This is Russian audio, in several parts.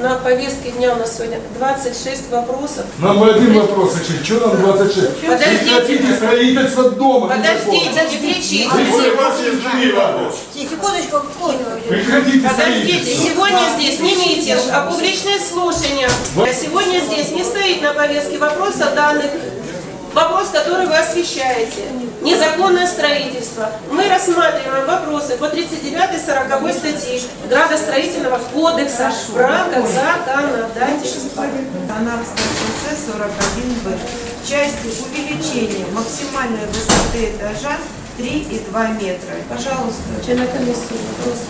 на повестке дня у нас сегодня 26 вопросов. Нам один вопрос. Что нам 26? Подождите. Строительство дома? Подождите, не кричите. Какой у вас есть другие вопросы? Секундочку, хотите Подождите, строительство? сегодня здесь не митинг, а публичные слушания. А Сегодня здесь не стоит на повестке вопрос о данных, вопрос, который вы освещаете. Незаконное строительство. Мы рассматриваем вопросы по 39-40 статьи Градостроительного кодекса в рамках законодательства. Анарское шоссе 41Б в части увеличения максимальной высоты этажа 3,2 метра. Пожалуйста. Члены комиссии, вопросы?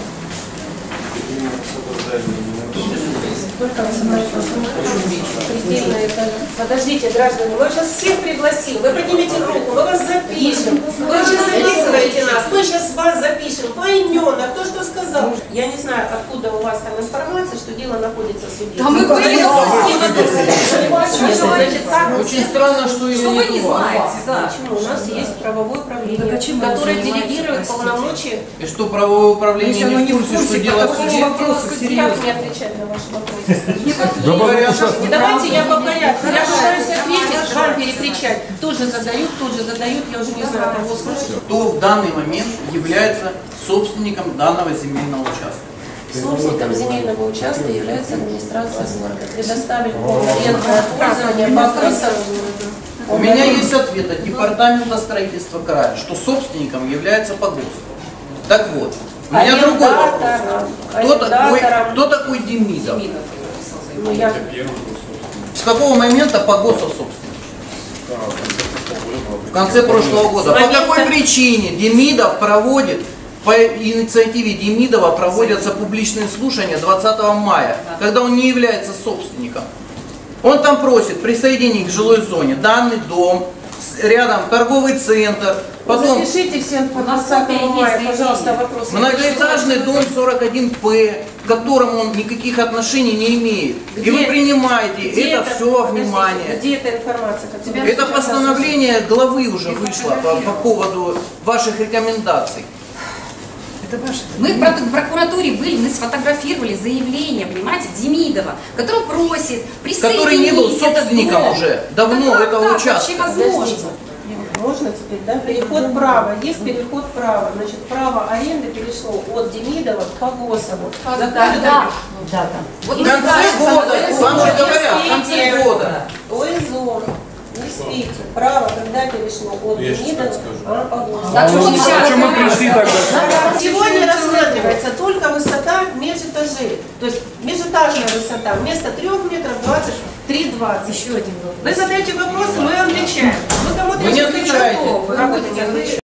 Сколько? Подождите, граждане, мы сейчас всех пригласим. Вы поднимите руку, мы вас запишем. Вы мы сейчас вас запишем поименно, кто что сказал. Я не знаю, откуда у вас там информация, что дело находится в суде. Да мы были Значит, так, Очень странно, что ее Что вы нет не знаете, да. Почему? У нас есть правовое управление, почему которое делегирует полномочия. И что правовое управление оно не в курсе, что дело в суде? Как мне отвечать на ваши вопросы? Давайте я по порядку. Я пытаюсь ответить, вам перекричать. Тут же задают, тут же задают, я уже не знаю, кого слушать. Кто в данный момент является собственником данного земельного участка? Собственником земельного участка является администрация города. Предоставить полное арендное пользование по курсам. У меня есть ответ от департамента строительства края, что собственником является Погос. Так вот, у меня другой вопрос. Кто такой, кто такой Демидов? Ну, я С какого момента Погосов собственник? В конце прошлого года. По какой причине Демидов проводит, по инициативе Демидова проводятся публичные слушания 20 мая, когда он не является собственником? Он там просит присоединить к жилой зоне данный дом, рядом торговый центр, потом Запишите всем по У нас 20 копия есть, мая, пожалуйста, вопросы. многоэтажный дом 41П, к которому он никаких отношений не имеет. И Где- вы принимаете Где это все во внимание. Где эта информация? Это постановление главы уже вышло по, по поводу ваших рекомендаций. Мы в прок- в прокуратуре были, мы сфотографировали заявление, понимаете, Демидова, который просит присоединить Который не был собственником дом. уже давно Да этого участка. вообще возможно? Можно теперь, да? Переход права. Есть переход права. Значит, право аренды перешло от Демидова к Погосову. Заказывали- Вот В мы конце года, вам же говорят, в конце года. ОИЗО. Не спите. Право, когда перешло от Демидова к Погосову. Так что вот сейчас- Сегодня рассматривается только высота межэтажей. То есть межэтажная высота вместо 3 метров 23,20. Еще один вопрос. Вы задаете вопросы, мы отвечаем. Вы кому-то не отвечаете. Вы работаете, не отвечаете.